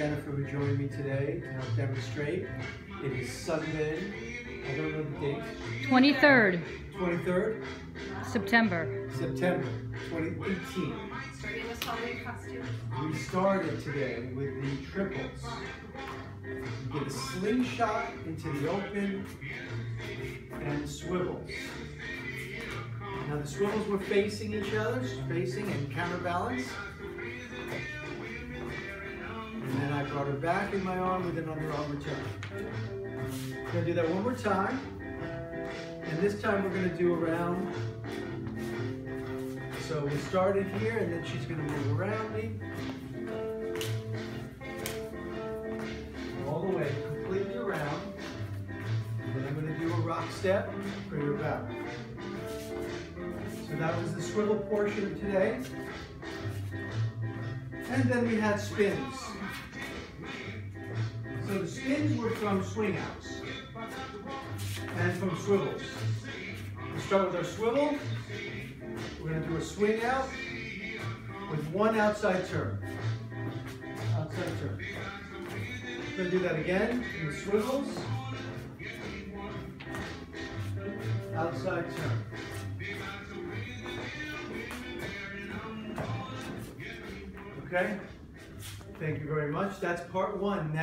Jenifer who joined me today to help demonstrate. It is Sunday, I don't know the date, 23rd 23rd September. September 2018. Starting with holiday costumes. We started today with the triples. You get a slingshot into the open and swivels. Now the swivels were facing each other, facing and counterbalance. Back in my arm with an underarm return. Gonna do that one more time. And this time we're gonna do around. So we started here and then she's gonna move around me. All the way, completely around. And then I'm gonna do a rock step, bring her back. So that was the swivel portion of today. And then we had spins. From swing outs and from swivels. We start with our swivel. We're gonna do a swing out with one outside turn. Outside turn. We're gonna do that again in the swivels. Outside turn. Okay? Thank you very much. That's part one. Now